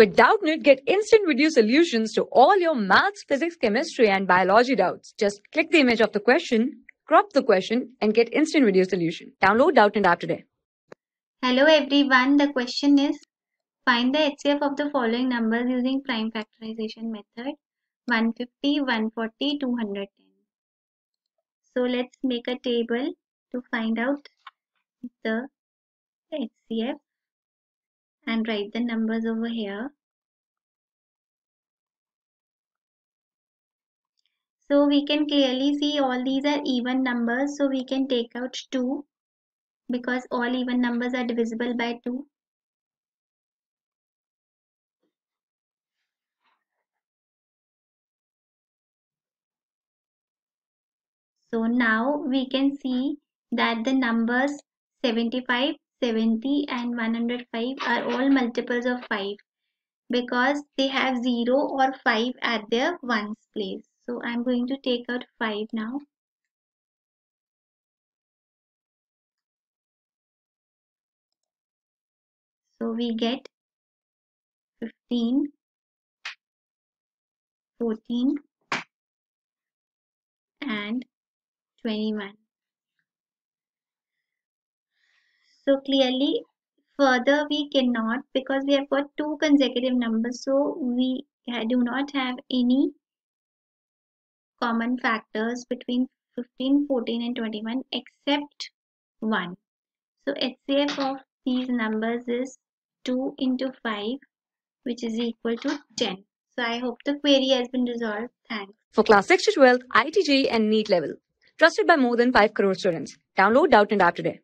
With Doubtnut, get instant video solutions to all your maths, physics, chemistry, and biology doubts. Just click the image of the question, crop the question, and get instant video solution. Download Doubtnut app today. Hello everyone, the question is find the HCF of the following numbers using prime factorization method 150, 140, 210. So let's make a table to find out the HCF and write the numbers over here. So we can clearly see all these are even numbers. So we can take out 2 because all even numbers are divisible by 2. So now we can see that the numbers 75, 70 and 105 are all multiples of 5 because they have 0 or 5 at their ones place. So I'm going to take out 5 now. So we get 15, 14 and 21. So clearly further we cannot because we have got two consecutive numbers so we do not have any common factors between 15 14 and 21 except 1 so HCF of these numbers is 2 into 5 which is equal to 10 so I hope the query has been resolved thanks For class 6 to 12, IIT JEE and NEET level. Trusted by more than 5 crore students. Download Doubtnut app today.